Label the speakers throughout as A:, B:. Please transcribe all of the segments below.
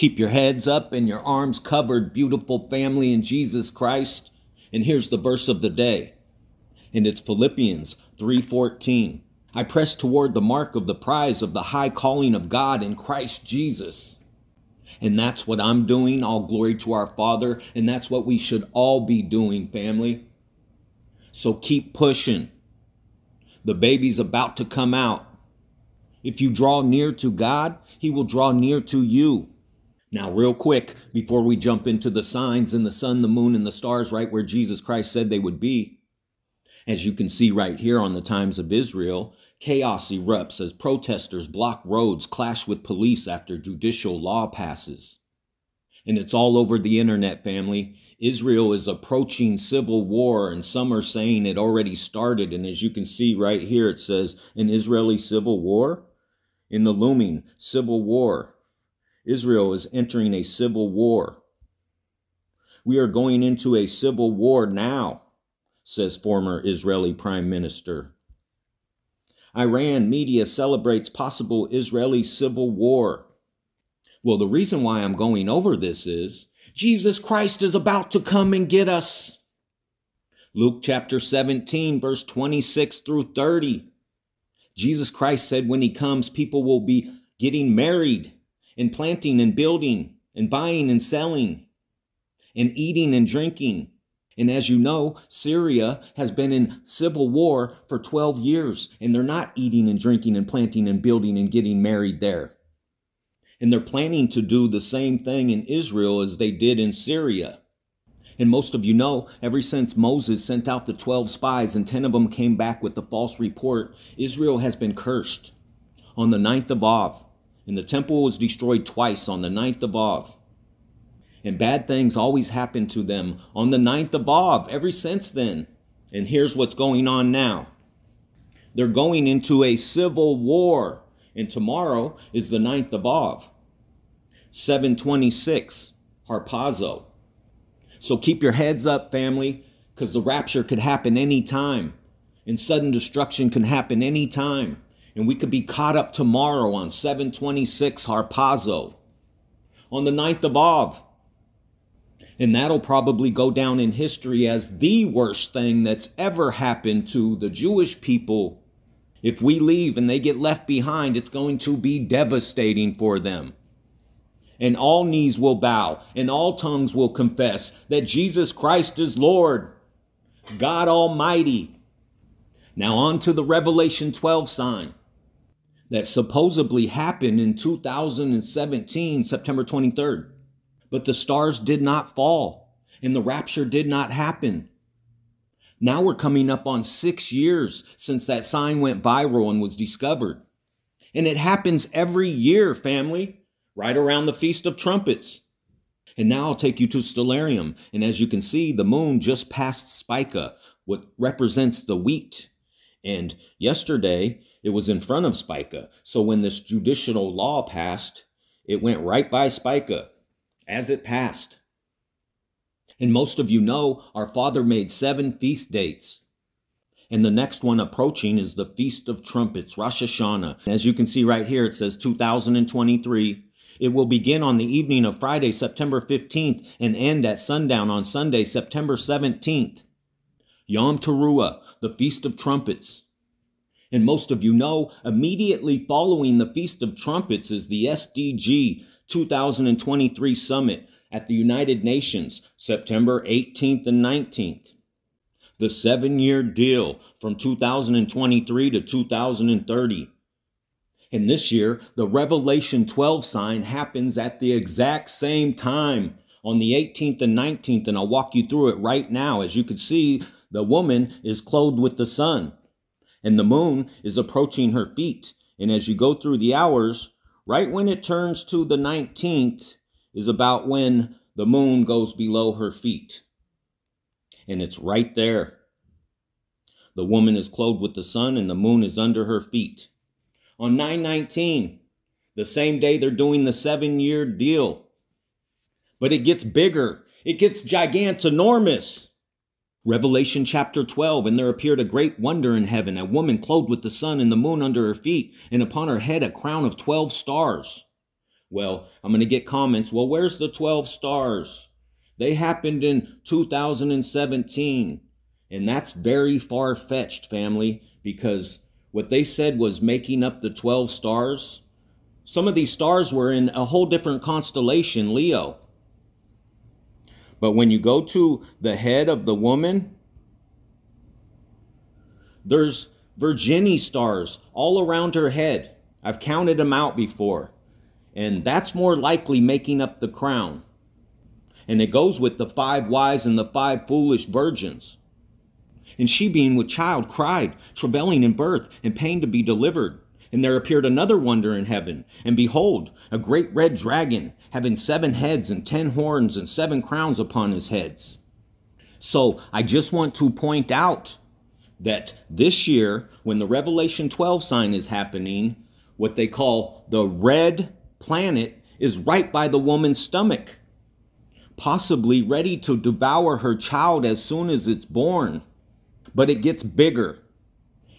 A: Keep your heads up and your arms covered, beautiful family in Jesus Christ. And here's the verse of the day. And it's Philippians 3:14. I press toward the mark of the prize of the high calling of God in Christ Jesus. And that's what I'm doing. All glory to our Father. And that's what we should all be doing, family. So keep pushing. The baby's about to come out. If you draw near to God, He will draw near to you. Now, real quick, before we jump into the signs and the sun, the moon, and the stars, right where Jesus Christ said they would be, as you can see right here on the Times of Israel, chaos erupts as protesters block roads, clash with police after judicial law passes. And it's all over the internet, family. Israel is approaching civil war, and some are saying it already started. And as you can see right here, it says an Israeli civil war. In the looming civil war, Israel is entering a civil war. We are going into a civil war now, says former Israeli Prime Minister. Iran media celebrates possible Israeli civil war. Well, the reason why I'm going over this is Jesus Christ is about to come and get us. Luke chapter 17, verse 26 through 30. Jesus Christ said when he comes, people will be getting married and planting and building and buying and selling and eating and drinking. And as you know, Syria has been in civil war for 12 years, and they're not eating and drinking and planting and building and getting married there. And they're planning to do the same thing in Israel as they did in Syria. And most of you know, ever since Moses sent out the 12 spies and 10 of them came back with the false report, Israel has been cursed. On the ninth of Av, and the temple was destroyed twice on the ninth of Av. And bad things always happen to them on the ninth of Av, ever since then. And here's what's going on now. They're going into a civil war. And tomorrow is the ninth of Av. 726, Harpazo. So keep your heads up, family, because the rapture could happen anytime. And sudden destruction can happen anytime. And we could be caught up tomorrow on 726 Harpazo. On the 9th of Av. And that'll probably go down in history as the worst thing that's ever happened to the Jewish people. If we leave and they get left behind, it's going to be devastating for them and all knees will bow, and all tongues will confess that Jesus Christ is Lord, God Almighty. Now, on to the Revelation 12 sign that supposedly happened in 2017, September 23rd. But the stars did not fall, and the rapture did not happen. Now we're coming up on six years since that sign went viral and was discovered. And it happens every year, family right around the Feast of Trumpets. And now I'll take you to Stellarium. And as you can see, the moon just passed Spica, what represents the wheat. And yesterday, it was in front of Spica. So when this judicial law passed, it went right by Spica as it passed. And most of you know our Father made seven feast dates. And the next one approaching is the Feast of Trumpets, Rosh Hashanah. As you can see right here, it says 2023. It will begin on the evening of Friday, September 15th, and end at sundown on Sunday, September 17th. Yom Teruah, the Feast of Trumpets. And most of you know, immediately following the Feast of Trumpets is the SDG 2023 Summit at the United Nations, September 18th and 19th. The seven year deal from 2023 to 2030 and this year, the Revelation 12 sign happens at the exact same time on the 18th and 19th, and I'll walk you through it right now. As you can see, the woman is clothed with the sun, and the moon is approaching her feet. And as you go through the hours, right when it turns to the 19th is about when the moon goes below her feet. And it's right there. The woman is clothed with the sun, and the moon is under her feet on 919, the same day they're doing the seven year deal. But it gets bigger, it gets gigantinormous. Revelation chapter 12 And there appeared a great wonder in heaven, a woman clothed with the sun and the moon under her feet, and upon her head a crown of 12 stars. Well, I'm going to get comments. Well, where's the 12 stars? They happened in 2017. And that's very far fetched, family, because what they said was making up the 12 stars. Some of these stars were in a whole different constellation, Leo. But when you go to the head of the woman, there's Virginie stars all around her head. I've counted them out before. And that's more likely making up the crown. And it goes with the five wise and the five foolish virgins. And she, being with child, cried, travailing in birth, and pain to be delivered. And there appeared another wonder in heaven. And behold, a great red dragon, having seven heads and ten horns and seven crowns upon his heads. So I just want to point out that this year, when the Revelation 12 sign is happening, what they call the red planet is right by the woman's stomach, possibly ready to devour her child as soon as it's born. But it gets bigger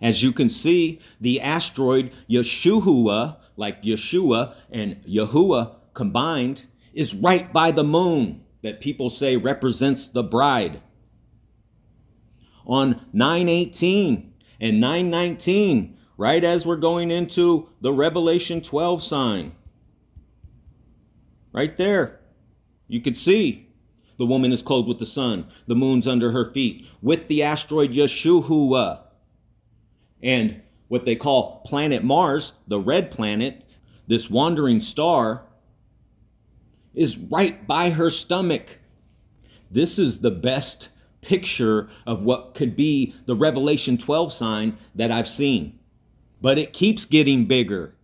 A: as you can see, the asteroid Yeshua, like Yeshua and Yahuwah combined, is right by the moon that people say represents the bride. On 918 and 919, right as we're going into the Revelation 12 sign, right there, you can see the woman is clothed with the sun, the moon's under her feet, with the asteroid Yeshua and what they call planet Mars, the red planet, this wandering star, is right by her stomach. This is the best picture of what could be the Revelation 12 sign that I've seen. But it keeps getting bigger.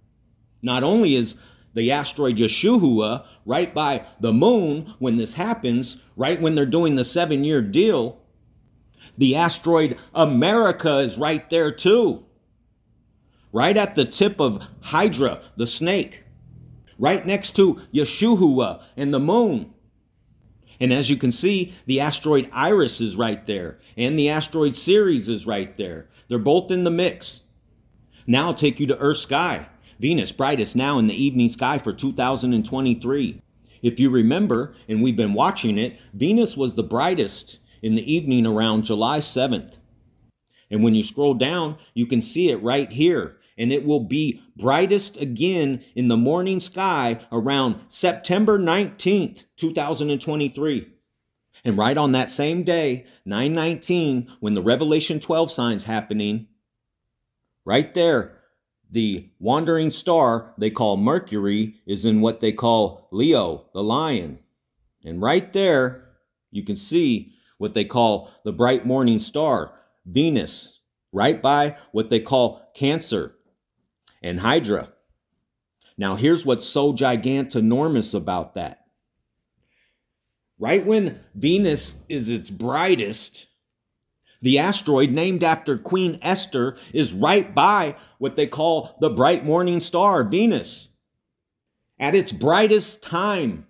A: Not only is the asteroid Yeshua right by the moon when this happens, right when they're doing the seven year deal, the asteroid America is right there too. Right at the tip of Hydra, the snake. Right next to Yeshua and the moon. And as you can see, the asteroid Iris is right there, and the asteroid Ceres is right there. They're both in the mix. Now I'll take you to Earth sky. Venus brightest now in the evening sky for 2023. If you remember, and we've been watching it, Venus was the brightest in the evening around July 7th. And when you scroll down, you can see it right here. And it will be brightest again in the morning sky around September 19th, 2023. And right on that same day, 919, when the Revelation 12 sign's happening, right there, the wandering star they call Mercury is in what they call Leo, the lion. And right there, you can see what they call the bright morning star, Venus, right by what they call Cancer and Hydra. Now, here's what's so gigantinormous about that. Right when Venus is its brightest, the asteroid named after Queen Esther is right by what they call the bright morning star, Venus. At its brightest time,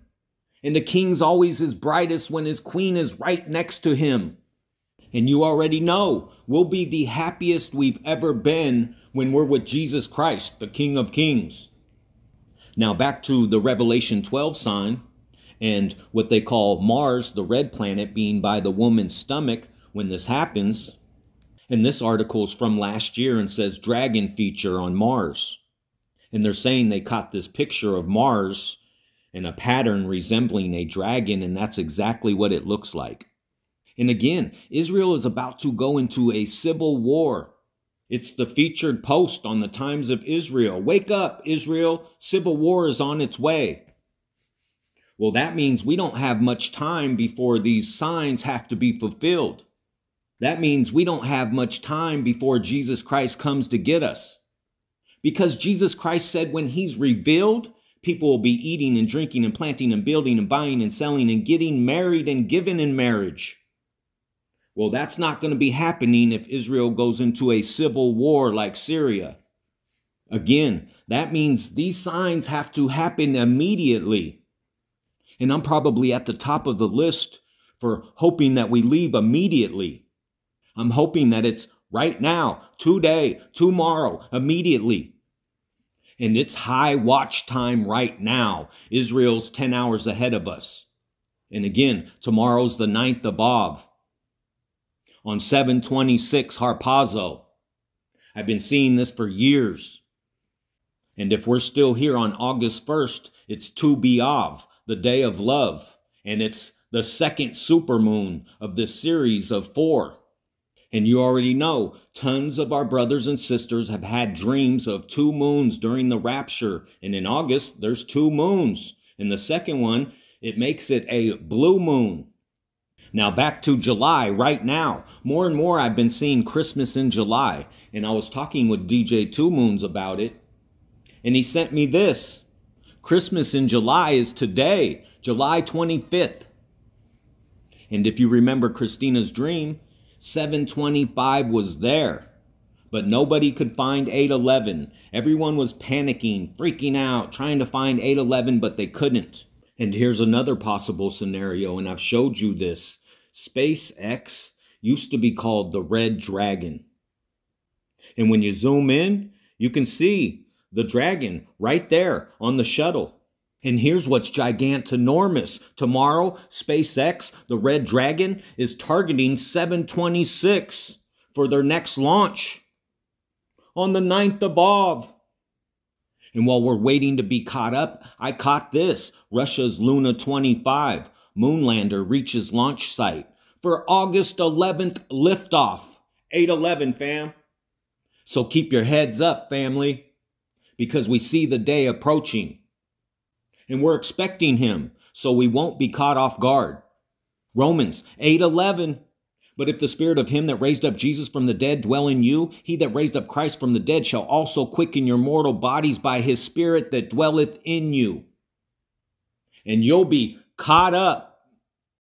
A: and the king's always his brightest when his queen is right next to him. And you already know, we'll be the happiest we've ever been when we're with Jesus Christ, the King of Kings. Now back to the Revelation 12 sign and what they call Mars, the red planet, being by the woman's stomach when this happens. And this article is from last year and says dragon feature on Mars. And they're saying they caught this picture of Mars and a pattern resembling a dragon, and that's exactly what it looks like. And again, Israel is about to go into a civil war. It's the featured post on the Times of Israel. Wake up, Israel. Civil war is on its way. Well, that means we don't have much time before these signs have to be fulfilled. That means we don't have much time before Jesus Christ comes to get us. Because Jesus Christ said when he's revealed, People will be eating and drinking and planting and building and buying and selling and getting married and given in marriage. Well, that's not going to be happening if Israel goes into a civil war like Syria. Again, that means these signs have to happen immediately. And I'm probably at the top of the list for hoping that we leave immediately. I'm hoping that it's right now, today, tomorrow, immediately. And it's high watch time right now. Israel's 10 hours ahead of us. And again, tomorrow's the 9th of Av. On 726 Harpazo. I've been seeing this for years. And if we're still here on August 1st, it's Tu B'Av, the day of love. And it's the second supermoon of this series of four. And you already know, tons of our brothers and sisters have had dreams of two moons during the rapture. And in August, there's two moons. And the second one, it makes it a blue moon. Now back to July right now. More and more I've been seeing Christmas in July. And I was talking with DJ Two Moons about it and he sent me this. Christmas in July is today, July 25th. And if you remember Christina's dream, 725 was there, but nobody could find 811. Everyone was panicking, freaking out, trying to find 811, but they couldn't. And here's another possible scenario, and I've showed you this. SpaceX used to be called the Red Dragon. And when you zoom in, you can see the dragon right there on the shuttle. And here's what's gigantinormous. Tomorrow, SpaceX, the Red Dragon, is targeting 726 for their next launch on the 9th of Av. And while we're waiting to be caught up, I caught this. Russia's Luna 25 moonlander reaches launch site for August 11th liftoff. 811, fam. So keep your heads up, family because we see the day approaching. And we're expecting him, so we won't be caught off guard. Romans 8:11 But if the spirit of him that raised up Jesus from the dead dwell in you, he that raised up Christ from the dead shall also quicken your mortal bodies by his spirit that dwelleth in you. And you'll be caught up